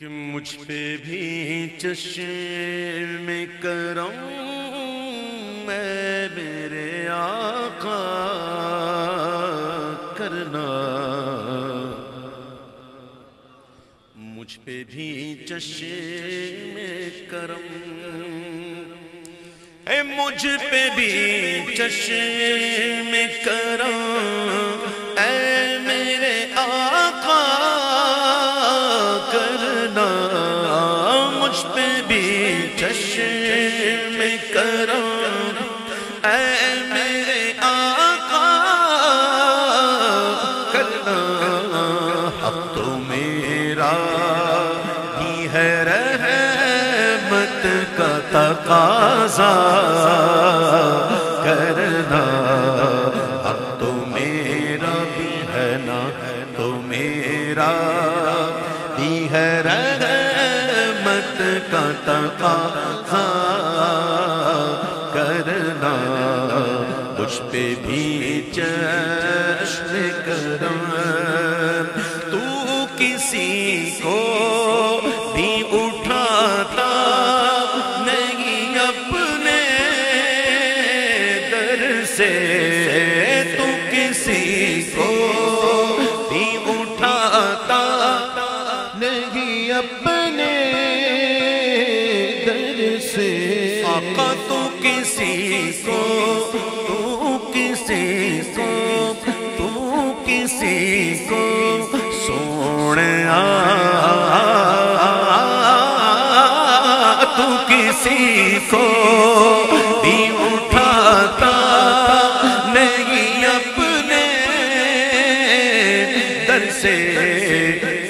کہ مجھ پہ بھی چشم کرم میں میرے آقا کرنا۔ مجھ پہ بھی چشم کرم اے مجھ پہ بھی چشم کرم اے تو میرا ہی ہے رحمت کا تقاضا کرنا۔ حق تو میرا بھی ہے نا، تو میرا بھی ہے رحمت کا تقاضا کرنا۔ مجھ پہ بھی چشم سونے تو کسی کو بھی اٹھاتا نہیں اپنے در سے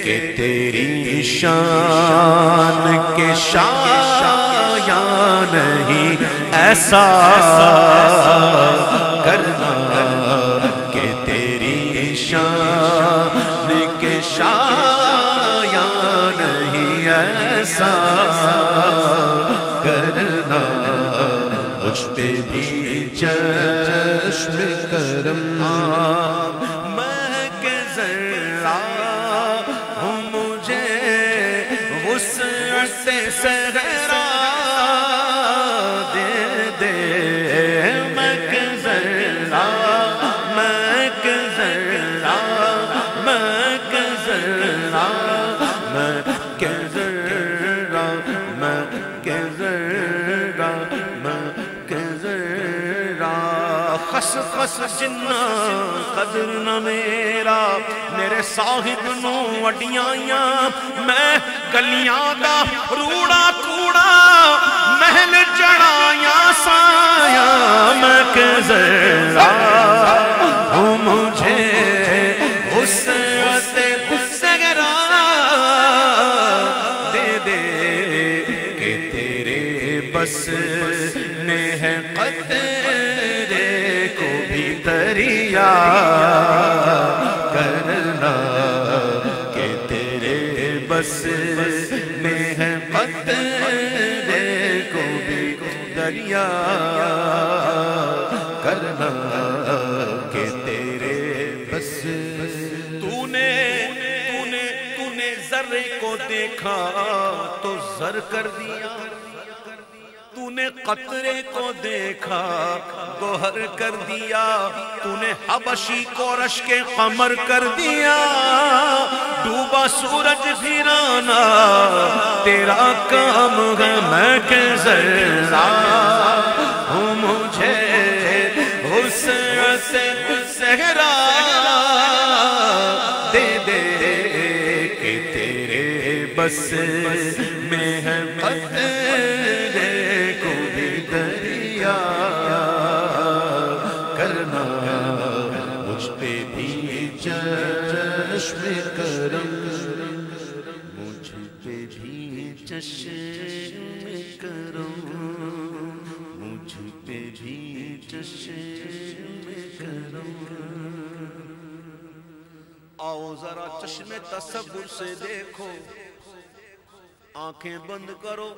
کہ تیری شان کے شایا نہیں ایسا کرنا خس جنہ قدر نہ میرا، میرے صاحب نو وڈیاں میں گلیاں دا روڑا کوڑا، محل جڑایا سایا میں کہ بس میں ہے قطرے کو بھی دریا کرنا کہ تیرے بس تو نے تو نے تو نے ذرے کو دیکھا تو زر کر دیا۔ نے قطرے کو دیکھا، گوہر کر دیا۔ تو نے حبشی کو رش کے قمر کر دیا۔ ڈوبا سورج پھرانا تیرا کام ہے میں کہ ذرا ہوں مجھے حسن سے دے دے کہ تیرے بس میں ہے قطرے۔ بھی چشم کرم مجھ پہ بھی چشم کرم آؤ ذرا چشم تصور سے دیکھو۔ آنکھیں بند کرو۔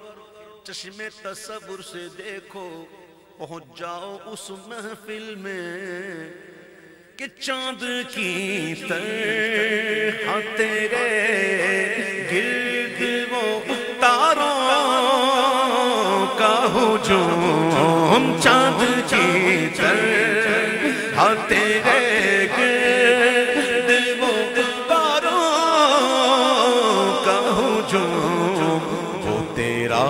چشم تصور سے دیکھو۔ پہنچ جاؤ اس محفل میں کہ چاند کی طرح ہاں تیرے گرد جو چاند کی تر ہاں تیرے گرد وہ تاروں کہوں وہ تیرا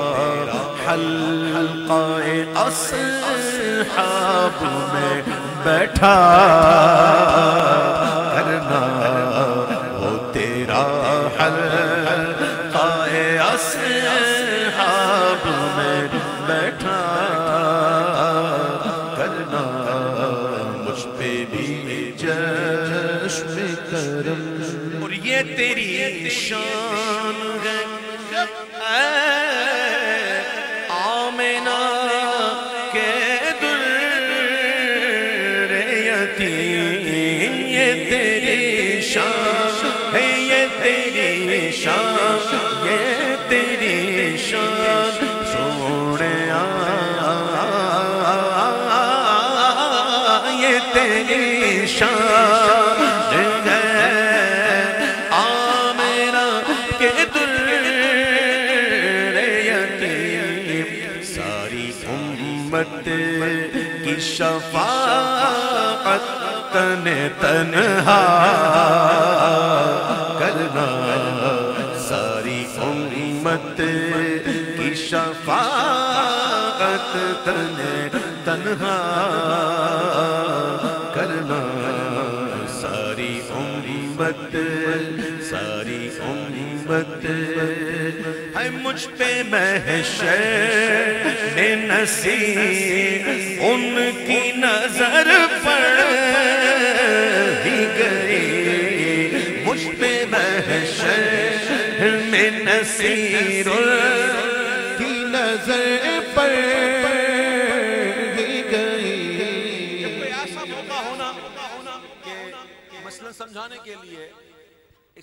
حلقہ اصحاب میں بیٹھا بیٹھا کرنا مجھ پہ بھی جشن کرم۔ اور یہ تیری شان ہے۔ اے کے در یتیم یہ تیری شان تیری شان ہے۔ آمنہ کے در یتیم۔ ساری امت کی شفاعت تن تنہا کرنا۔ ساری امت کی شفاعت تن تنہا کرنا۔ امت ساری امت ہے مجھ پہ محشر نصیب ان کی نظر پڑ ہی گئی۔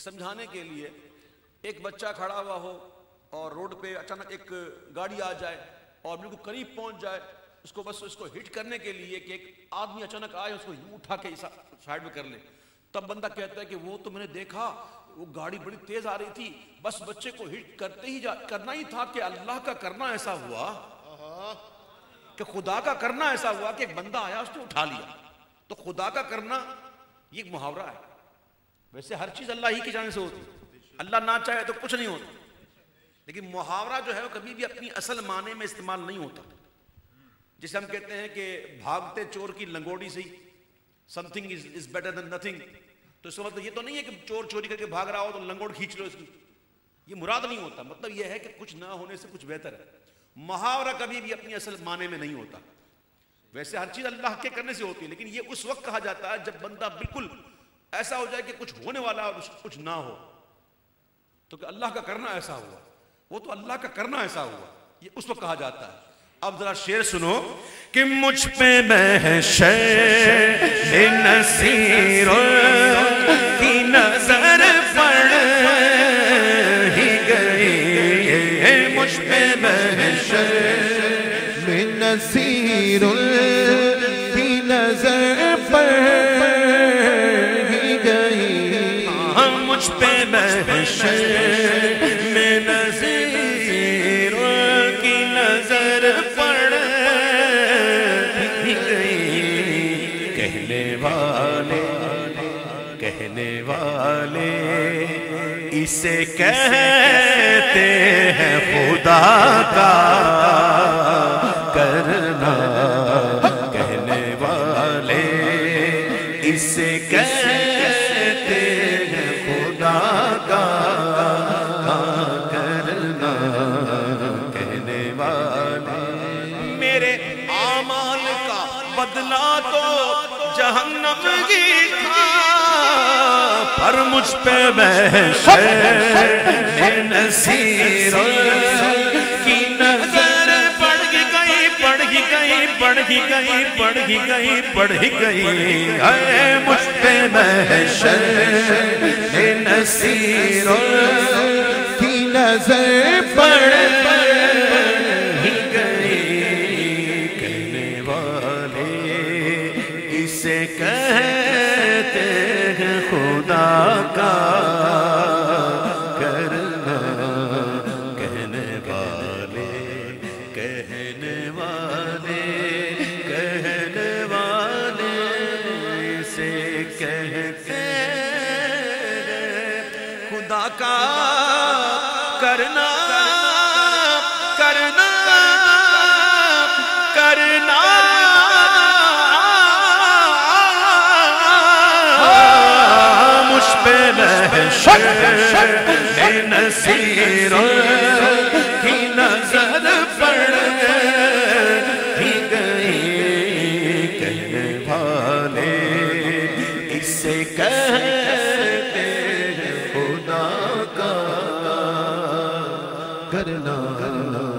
سمجھانے کے لیے ایک بچہ کھڑا ہوا ہو اور روڈ پہ اچانک ایک گاڑی آ جائے اور بالکل قریب پہنچ جائے، اس کو بس اس کو ہٹ کرنے کے لیے کہ ایک آدمی اچانک آئے، اس کو یوں اٹھا کے سائڈ میں کر لے۔ تب بندہ کہتا ہے کہ وہ تو میں نے دیکھا، وہ گاڑی بڑی تیز آ رہی تھی، بس بچے کو ہٹ کرتے ہی جا، کرنا ہی تھا کہ اللہ کا کرنا ایسا ہوا کہ خدا کا کرنا ایسا ہوا کہ ایک بندہ آیا، اس نے اٹھا لیا۔ تو خدا کا کرنا یہ ایک محاورہ ہے۔ ویسے ہر چیز اللہ ہی کی جانے سے ہوتی اللہ نہ چاہے تو کچھ نہیں ہوتا۔ لیکن محاورہ جو ہے وہ کبھی بھی اپنی اصل معنی میں استعمال نہیں ہوتا۔ جسے ہم کہتے ہیں کہ بھاگتے چور کی لنگوڑی سے something is better than nothing تو اس کا مطلب یہ تو نہیں ہے کہ چور چوری کر کے بھاگ رہا ہو تو لنگوڑ کھینچ لو اس کی۔ یہ مراد نہیں ہوتا۔ مطلب یہ ہے کہ کچھ نہ ہونے سے کچھ بہتر ہے۔ محاورہ کبھی بھی اپنی اصل معنی میں نہیں ہوتا۔ ویسے ہر چیز اللہ کے کرنے سے ہوتی ہے، لیکن یہ اس وقت کہا جاتا ہے جب بندہ بالکل ایسا ہو جائے کہ کچھ ہونے والا اور کچھ نہ ہو۔ تو کہ اللہ کا کرنا ایسا ہوا۔ وہ تو اللہ کا کرنا ایسا ہوا۔ یہ اس وقت کہا جاتا ہے۔ اب ذرا شعر سنو کہ مجھ پہ محشر نصیر مجھ پہ محشر میں نظیر کی نظر پڑ گئی کہنے والے کہنے والے، اسے کہتے ہیں خدا کا کا بدلہ تو جہنم کی تھا، پر مجھ پہ محشر میں نصیر، کی نظر پڑ گئی پڑ گئی پڑ گئی پڑ گئی پڑ گئی۔ اے مجھ پہ محشر میں نصیر، کی نظر پر کہنے والے کہنے والے سے کہتے خدا کا کرنا کرنا کرنا۔ ہاں، مجھ پہ نصیر۔ کرنا۔